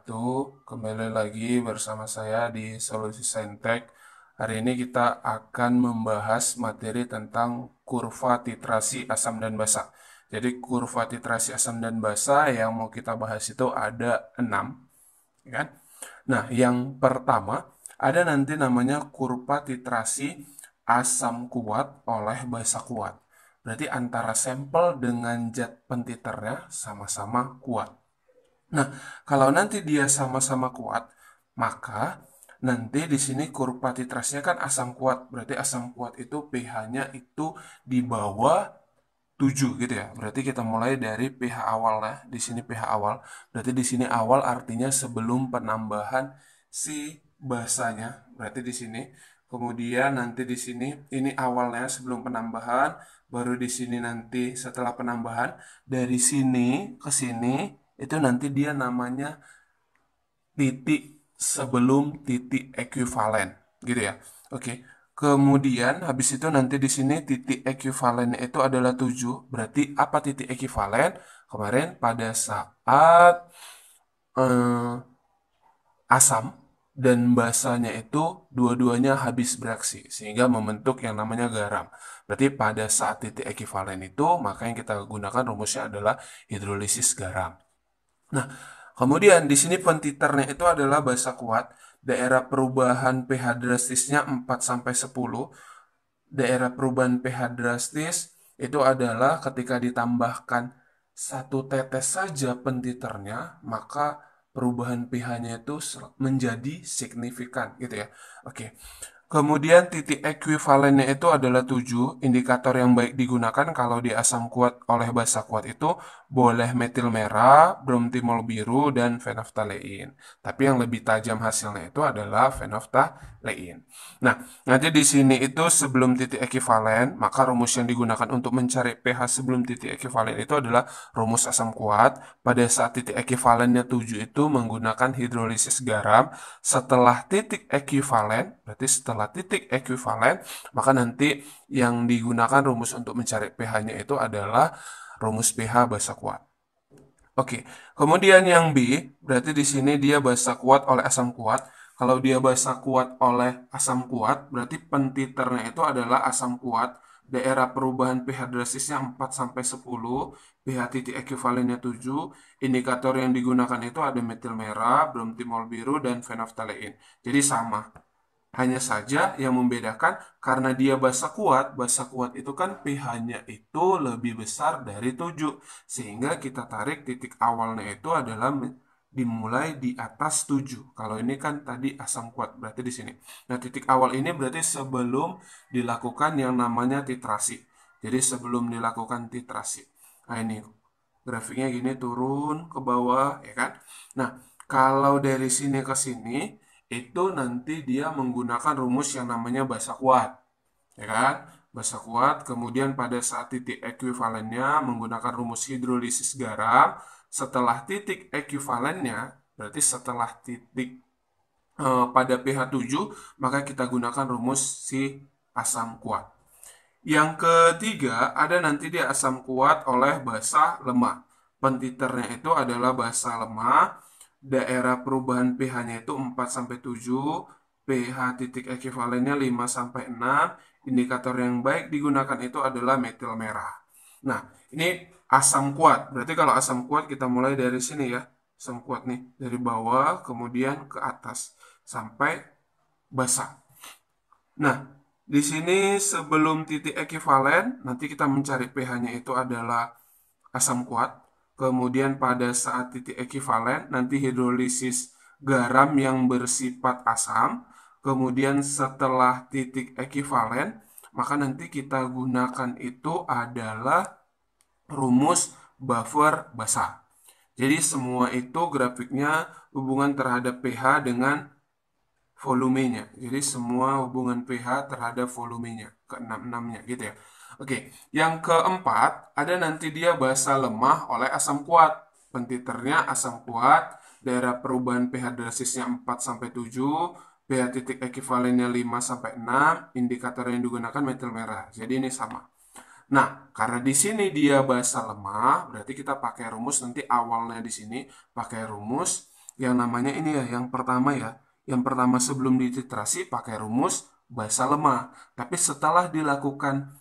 Wabarakatuh. Kembali lagi bersama saya di Solusi Saintek. Hari ini kita akan membahas materi tentang kurva titrasi asam dan basa. Jadi kurva titrasi asam dan basa yang mau kita bahas itu ada enam, ya kan? Nah, yang pertama ada nanti namanya kurva titrasi asam kuat oleh basa kuat. Berarti antara sampel dengan zat pentiternya sama-sama kuat. Nah, kalau nanti dia sama-sama kuat, maka nanti di sini kurva titrasnya kan asam kuat. Berarti asam kuat itu pH-nya itu di bawah 7 gitu ya. Berarti kita mulai dari pH awal ya. Di sini pH awal. Berarti di sini awal artinya sebelum penambahan si basanya. Berarti di sini Kemudian nanti di sini ini awalnya sebelum penambahan, baru di sini nanti setelah penambahan dari sini ke sini itu nanti dia namanya titik sebelum titik ekuivalen gitu ya. Oke. Kemudian habis itu nanti di sini titik ekuivalennya itu adalah 7. Berarti apa titik ekuivalen? Kemarin pada saat eh, asam dan basanya itu dua-duanya habis bereaksi sehingga membentuk yang namanya garam. Berarti pada saat titik ekivalen itu maka yang kita gunakan rumusnya adalah hidrolisis garam. Nah, kemudian di sini pentiternya itu adalah basa kuat. Daerah perubahan pH drastisnya 4 sampai 10. Daerah perubahan pH drastis itu adalah ketika ditambahkan satu tetes saja pentiternya, maka perubahan pH-nya itu menjadi signifikan gitu ya. Oke. Kemudian titik ekuivalennya itu adalah 7. Indikator yang baik digunakan kalau di asam kuat oleh basa kuat itu boleh metil merah, bromtimol biru, dan fenoftalein. Tapi yang lebih tajam hasilnya itu adalah fenoftalein. Nah, nanti di sini itu sebelum titik ekivalen, maka rumus yang digunakan untuk mencari pH sebelum titik ekivalen itu adalah rumus asam kuat. Pada saat titik ekivalennya 7 itu menggunakan hidrolisis garam. Setelah titik ekivalen, berarti setelah setelah titik ekuivalen, maka nanti yang digunakan rumus untuk mencari pH-nya itu adalah rumus pH basa kuat. Oke, kemudian yang B, berarti di sini dia basa kuat oleh asam kuat. Kalau dia basa kuat oleh asam kuat, berarti pentiternya itu adalah asam kuat. Daerah perubahan pH drastisnya 4 sampai 10, pH titik ekuivalennya 7. Indikator yang digunakan itu ada metil merah, bromtimol biru, dan fenoftalein. Jadi sama. Hanya saja yang membedakan karena dia basa kuat, basa kuat itu kan pH-nya itu lebih besar dari 7. Sehingga kita tarik titik awalnya itu adalah dimulai di atas 7. Kalau ini kan tadi asam kuat, berarti di sini. Nah, titik awal ini berarti sebelum dilakukan yang namanya titrasi. Jadi sebelum dilakukan titrasi. Nah, ini grafiknya gini turun ke bawah, ya kan? Nah, kalau dari sini ke sini, itu nanti dia menggunakan rumus yang namanya basa kuat. Ya kan? Basa kuat, kemudian pada saat titik ekuivalennya menggunakan rumus hidrolisis garam, setelah titik ekuivalennya, berarti setelah titik eh, pada pH 7, maka kita gunakan rumus si asam kuat. Yang ketiga, ada nanti dia asam kuat oleh basa lemah. Pentiternya itu adalah basa lemah daerah perubahan pH-nya itu 4 sampai 7, pH titik ekivalennya 5 sampai 6. Indikator yang baik digunakan itu adalah metil merah. Nah, ini asam kuat. Berarti kalau asam kuat kita mulai dari sini ya. Asam kuat nih, dari bawah kemudian ke atas sampai basah. Nah, di sini sebelum titik ekivalen, nanti kita mencari pH-nya itu adalah asam kuat. Kemudian pada saat titik ekivalen nanti hidrolisis garam yang bersifat asam. Kemudian setelah titik ekivalen maka nanti kita gunakan itu adalah rumus buffer basa. Jadi semua itu grafiknya hubungan terhadap pH dengan volumenya. Jadi semua hubungan pH terhadap volumenya, ke 6-6-nya gitu ya. Oke, yang keempat ada nanti dia basa lemah oleh asam kuat. Pentiternya asam kuat, daerah perubahan pH drastisnya 4 sampai 7, pH titik ekivalennya 5 sampai 6, indikator yang digunakan metil merah. Jadi ini sama. Nah, karena di sini dia basa lemah, berarti kita pakai rumus nanti awalnya di sini pakai rumus yang namanya ini ya, yang pertama ya. Yang pertama sebelum dititrasi pakai rumus basa lemah. Tapi setelah dilakukan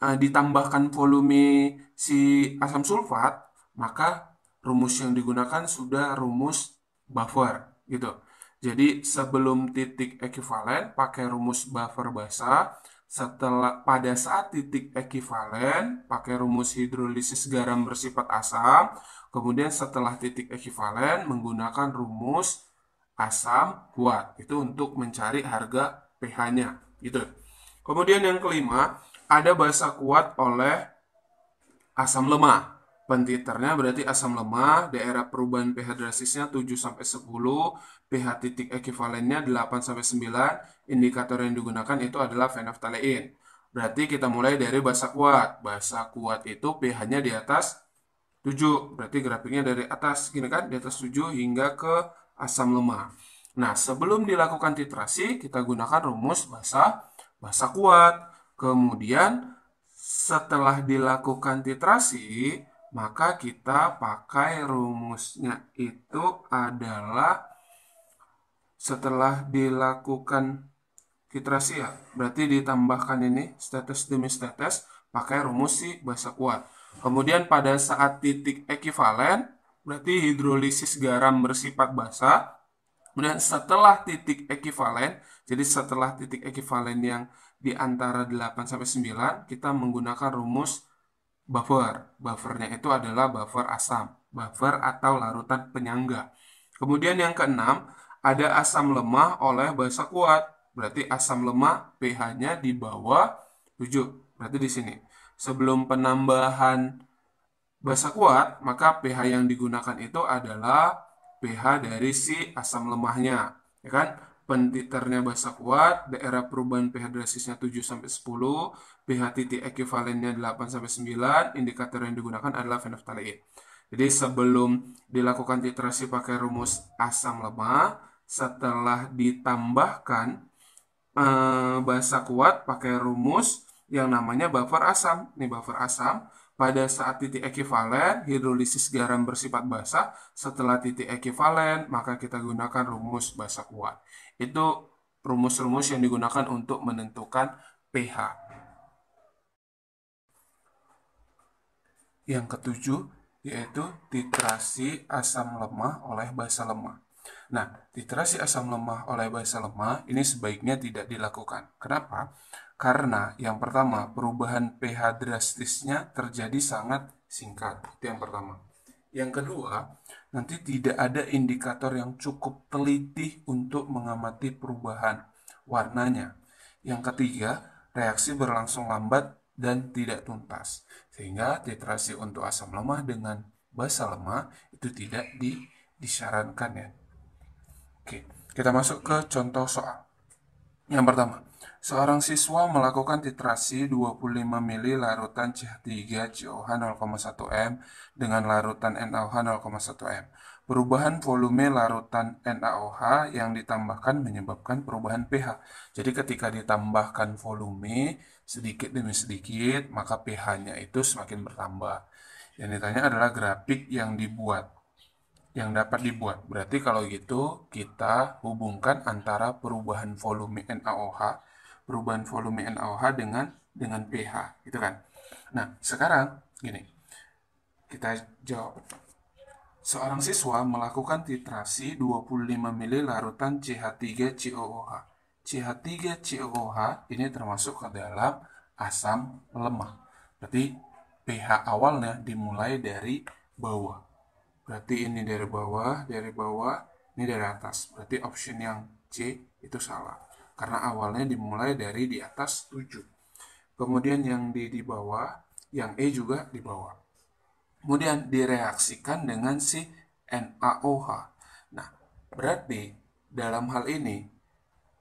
uh, ditambahkan volume si asam sulfat, maka rumus yang digunakan sudah rumus buffer gitu. Jadi sebelum titik ekivalen pakai rumus buffer basa, setelah pada saat titik ekivalen pakai rumus hidrolisis garam bersifat asam, kemudian setelah titik ekivalen menggunakan rumus asam kuat. Itu untuk mencari harga pH-nya gitu. Kemudian yang kelima, ada basa kuat oleh asam lemah. Pentiternya berarti asam lemah, daerah perubahan pH drastisnya 7 sampai 10, pH titik ekivalennya 8 sampai 9, indikator yang digunakan itu adalah phenaphthalein. Berarti kita mulai dari basa kuat. Basa kuat itu pH-nya di atas 7. Berarti grafiknya dari atas gini kan, di atas 7 hingga ke asam lemah. Nah, sebelum dilakukan titrasi, kita gunakan rumus basa basa kuat. Kemudian setelah dilakukan titrasi, maka kita pakai rumusnya itu adalah setelah dilakukan titrasi ya, berarti ditambahkan ini status demi status pakai rumus si basa kuat. Kemudian pada saat titik ekivalen, berarti hidrolisis garam bersifat basa. Kemudian setelah titik ekivalen, jadi setelah titik ekivalen yang di antara 8 sampai 9, kita menggunakan rumus buffer. Buffernya itu adalah buffer asam, buffer atau larutan penyangga. Kemudian yang keenam, ada asam lemah oleh basa kuat. Berarti asam lemah pH-nya di bawah 7. Berarti di sini. Sebelum penambahan basa kuat, maka pH yang digunakan itu adalah pH dari si asam lemahnya. Ya kan? Pentiternya basa kuat, daerah perubahan pH drastisnya 7 sampai 10, pH titik ekivalennya 8 sampai 9, indikator yang digunakan adalah phenaphthalein. Jadi sebelum dilakukan titrasi pakai rumus asam lemah, setelah ditambahkan eh, basa kuat pakai rumus yang namanya buffer asam. Ini buffer asam pada saat titik ekivalen, hidrolisis garam bersifat basa. Setelah titik ekivalen, maka kita gunakan rumus basa kuat. Itu rumus-rumus yang digunakan untuk menentukan pH. Yang ketujuh, yaitu titrasi asam lemah oleh basa lemah. Nah, titrasi asam lemah oleh basa lemah ini sebaiknya tidak dilakukan. Kenapa? Karena yang pertama, perubahan pH drastisnya terjadi sangat singkat. Itu yang pertama. Yang kedua, nanti tidak ada indikator yang cukup teliti untuk mengamati perubahan warnanya. Yang ketiga, reaksi berlangsung lambat dan tidak tuntas. Sehingga titrasi untuk asam lemah dengan basa lemah itu tidak di, disarankan ya. Oke, kita masuk ke contoh soal. Yang pertama, Seorang siswa melakukan titrasi 25 ml larutan CH3COH 0,1 m dengan larutan NaOH 0,1 m. Perubahan volume larutan NaOH yang ditambahkan menyebabkan perubahan pH. Jadi ketika ditambahkan volume sedikit demi sedikit, maka pH-nya itu semakin bertambah. Yang ditanya adalah grafik yang dibuat yang dapat dibuat. Berarti kalau gitu kita hubungkan antara perubahan volume NaOH perubahan volume NaOH dengan dengan pH, gitu kan. Nah, sekarang gini. Kita jawab. Seorang siswa melakukan titrasi 25 ml larutan CH3COOH. CH3COOH ini termasuk ke dalam asam lemah. Berarti pH awalnya dimulai dari bawah. Berarti ini dari bawah, dari bawah, ini dari atas. Berarti option yang C itu salah karena awalnya dimulai dari di atas 7. Kemudian yang di di bawah, yang E juga di bawah. Kemudian direaksikan dengan si NaOH. Nah, berarti dalam hal ini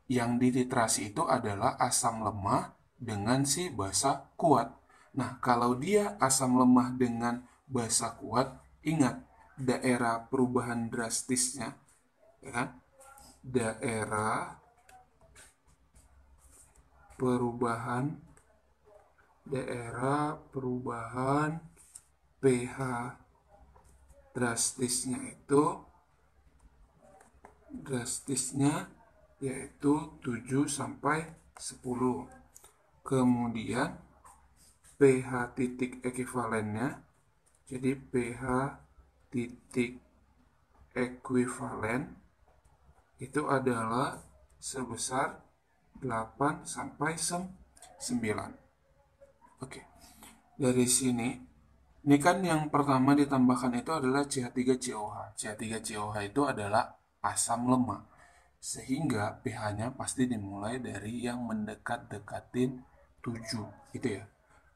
yang dititrasi itu adalah asam lemah dengan si basa kuat. Nah, kalau dia asam lemah dengan basa kuat, ingat daerah perubahan drastisnya, ya? Daerah perubahan daerah perubahan pH drastisnya itu drastisnya yaitu 7 sampai 10. Kemudian pH titik ekivalennya jadi pH titik ekuivalen itu adalah sebesar 8 sampai 9. Oke. Dari sini ini kan yang pertama ditambahkan itu adalah CH3COH. CH3COH itu adalah asam lemak. Sehingga pH-nya pasti dimulai dari yang mendekat-dekatin 7 gitu ya.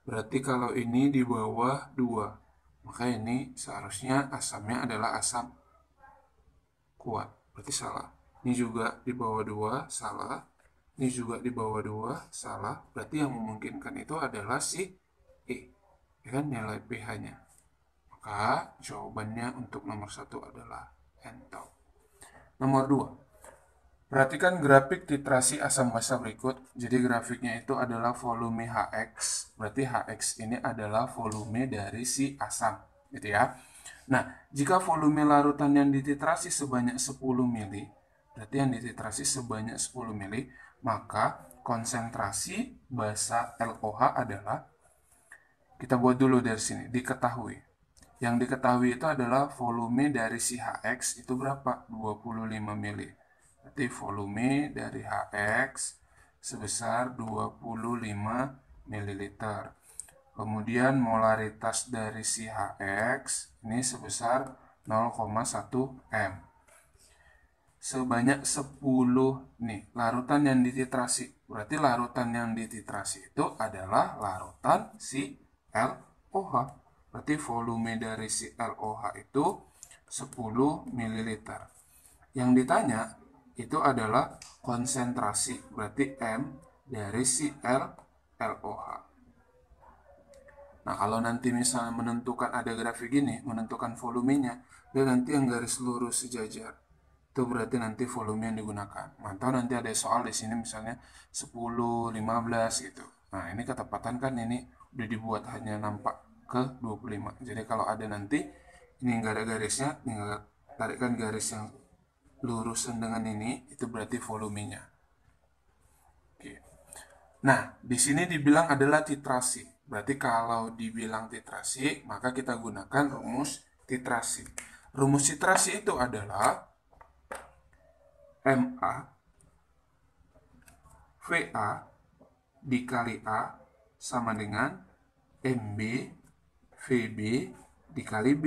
Berarti kalau ini di bawah 2, maka ini seharusnya asamnya adalah asam kuat. Berarti salah. Ini juga di bawah 2, salah. Ini juga di bawah 2, salah. Berarti yang memungkinkan itu adalah si E. Ya kan nilai pH-nya. Maka jawabannya untuk nomor satu adalah entop. Nomor 2. Perhatikan grafik titrasi asam basa berikut. Jadi grafiknya itu adalah volume HX. Berarti HX ini adalah volume dari si asam, gitu ya. Nah, jika volume larutan yang dititrasi sebanyak 10 mili, berarti yang dititrasi sebanyak 10 mili, maka konsentrasi basa LOH adalah kita buat dulu dari sini, diketahui. Yang diketahui itu adalah volume dari si HX itu berapa? 25 mili. Berarti volume dari HX sebesar 25 ml. Kemudian molaritas dari si HX ini sebesar 0,1 M. Sebanyak 10 nih larutan yang dititrasi. Berarti larutan yang dititrasi itu adalah larutan si LOH. Berarti volume dari si LOH itu 10 ml. Yang ditanya itu adalah konsentrasi, berarti M dari si L LOH. Nah, kalau nanti misalnya menentukan ada grafik gini, menentukan volumenya, dia nanti yang garis lurus sejajar. Itu berarti nanti volume yang digunakan. Mantau nanti ada soal di sini misalnya 10, 15 gitu. Nah, ini ketepatan kan ini udah dibuat hanya nampak ke 25 jadi kalau ada nanti ini enggak ada garisnya tinggal tarikkan garis yang lurusan dengan ini itu berarti volumenya Oke. nah di sini dibilang adalah titrasi berarti kalau dibilang titrasi maka kita gunakan rumus titrasi rumus titrasi itu adalah MA VA dikali A sama dengan MB VB dikali B.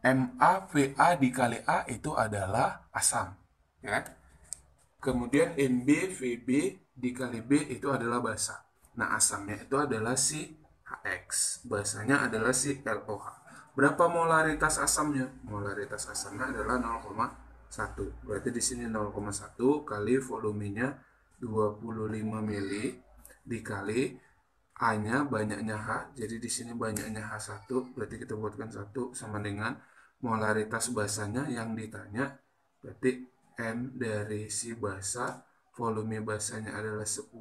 MA VA dikali A itu adalah asam. Ya. Kemudian MB VB dikali B itu adalah basa. Nah asamnya itu adalah si HX. Basanya adalah si LOH. Berapa molaritas asamnya? Molaritas asamnya adalah 0,1. Berarti di sini 0,1 kali volumenya 25 mili dikali A-nya banyaknya H, jadi di sini banyaknya H1, berarti kita buatkan 1 sama dengan molaritas basanya yang ditanya, berarti M dari si basa, volume basanya adalah 10,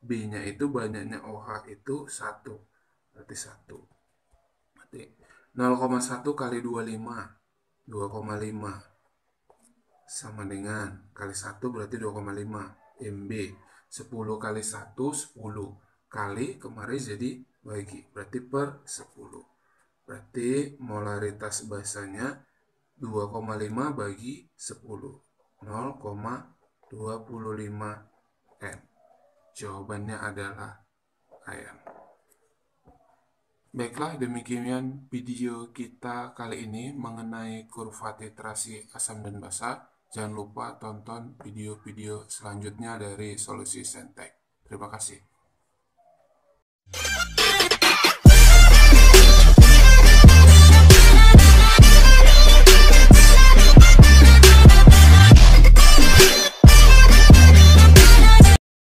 B-nya itu banyaknya OH itu 1, berarti 1. Berarti 0,1 kali 25, 2,5 sama dengan kali 1 berarti 2,5 MB 10 kali 1 10 kali kemarin jadi bagi berarti per 10 berarti molaritas basanya 2,5 bagi 10 0,25 M jawabannya adalah ayam Baiklah, demikian video kita kali ini mengenai kurva titrasi asam dan basa. Jangan lupa tonton video-video selanjutnya dari Solusi Sentek. Terima kasih.